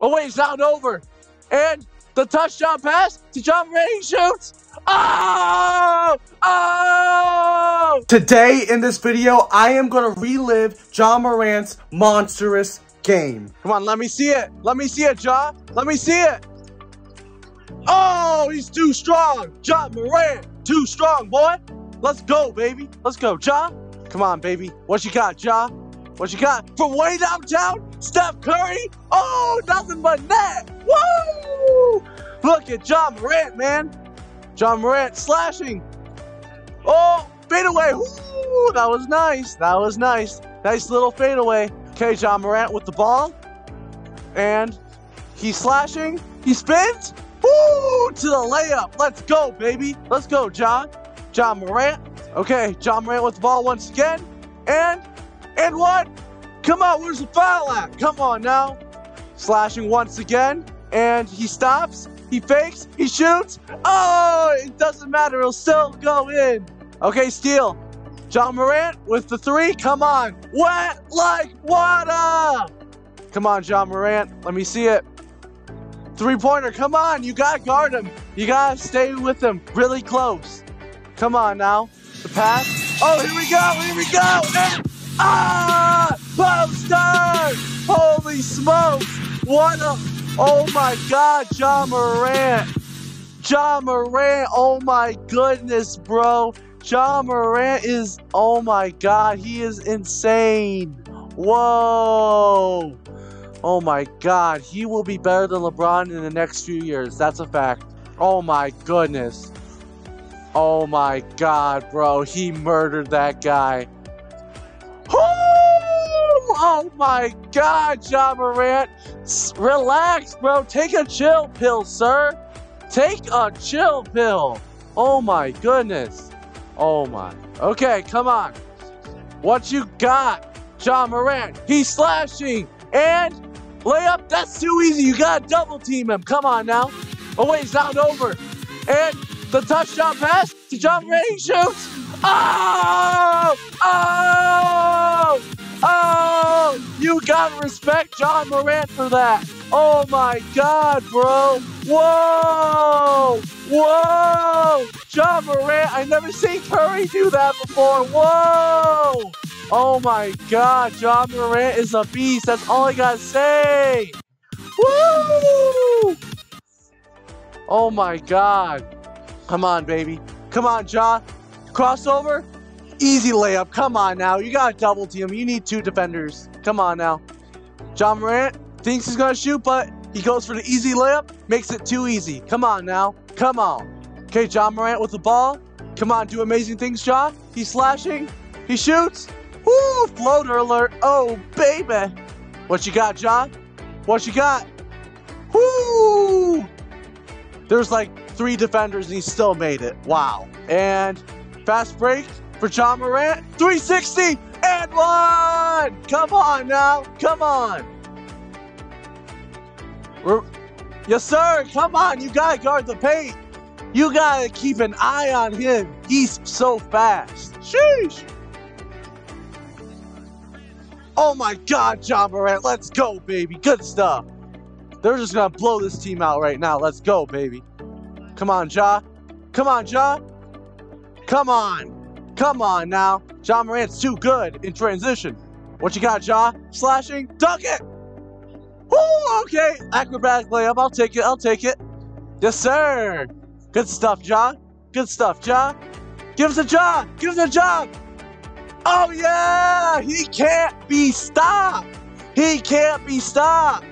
Oh wait, it's not over. And the touchdown pass to Ja Morant. Shoots. Oh! Oh! Today in this video, I am going to relive Ja Morant's monstrous game. Come on, let me see it. Let me see it, Ja. Let me see it. Oh, he's too strong. Ja Morant, too strong, boy. Let's go, baby. Let's go, Ja. Come on, baby. What you got, Ja? What you got? From way downtown, Steph Curry. Oh, nothing but net. Woo! Look at Ja Morant, man. Ja Morant slashing. Oh, fadeaway. Woo! That was nice. That was nice. Nice little fadeaway. Okay, Ja Morant with the ball. And he's slashing. He spins. Woo! To the layup. Let's go, baby. Let's go, John. Ja Morant. Okay, Ja Morant with the ball once again. And, and what? Come on, where's the foul at? Come on now. Slashing once again. And he stops. He fakes. He shoots. Oh, it doesn't matter. He'll still go in. Okay, steal. Ja Morant with the three. Come on. Wet like water. Come on, Ja Morant. Let me see it. Three pointer. Come on. You got to guard him. You got to stay with him really close. Come on now. The pass. Oh, here we go. Here we go. And, ah! Poster! Holy smokes. What a. Oh my God, Ja Morant. Ja Morant. Oh my goodness, bro. Ja Morant is. Oh my God. He is insane. Whoa. Oh my God. He will be better than LeBron in the next few years. That's a fact. Oh my goodness. Oh my god, bro. He murdered that guy. Oh my god, Ja Morant. Relax, bro. Take a chill pill, sir. Take a chill pill. Oh my goodness. Oh my. Okay, come on. What you got? Ja Morant. He's slashing. And layup. That's too easy. You gotta double team him. Come on now. Oh wait, it's not over. And the touchdown pass to John Ray shoots. Oh! Oh! Gotta respect Ja Morant for that. Oh my god, bro. Whoa! Whoa! Ja Morant, I never seen Curry do that before. Whoa! Oh my god, Ja Morant is a beast. That's all I gotta say. Woo! Oh my god. Come on, baby. Come on, John. Crossover. Easy layup. Come on now. You got to double team. You need two defenders. Come on now. Ja Morant thinks he's going to shoot, but he goes for the easy layup. Makes it too easy. Come on now. Come on. Okay, Ja Morant with the ball. Come on, do amazing things, John. He's slashing. He shoots. Woo! Floater alert. Oh, baby. What you got, John? What you got? Woo! There's like three defenders and he still made it. Wow. And fast break for Ja Morant. 360 and one. Come on now. Come on. We're, yes, sir. Come on. You got to guard the paint. You got to keep an eye on him. He's so fast. Sheesh. Oh my God, Ja Morant. Let's go, baby. Good stuff. They're just to blow this team out right now. Let's go, baby. Come on, Ja. Come on, Ja. Come on. Come on now. Ja Morant's too good in transition. What you got, Ja? Slashing? Dunk it! Woo, okay. Acrobatic layup. I'll take it. I'll take it. Yes, sir. Good stuff, Ja. Good stuff, Ja. Give us a job. Give us a job. Oh, yeah. He can't be stopped. He can't be stopped.